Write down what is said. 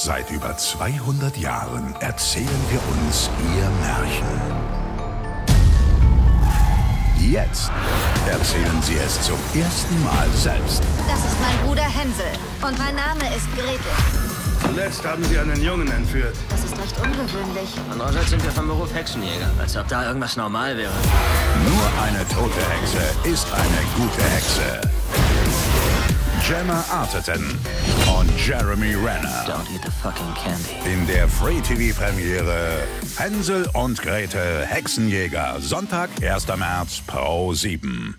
Seit über 200 Jahren erzählen wir uns ihr Märchen. Jetzt erzählen sie es zum ersten Mal selbst. Das ist mein Bruder Hänsel und mein Name ist Gretel. Zuletzt haben sie einen Jungen entführt. Das ist recht ungewöhnlich. Andererseits sind wir vom Beruf Hexenjäger, als ob da irgendwas normal wäre. Nur eine tote Hexe ist eine gute Hexe. Gemma Arterton und Jeremy Renner. Don't eat the fucking candy. In der Free-TV-Premiere Hänsel und Gretel Hexenjäger. Sonntag, 1. März, Pro 7.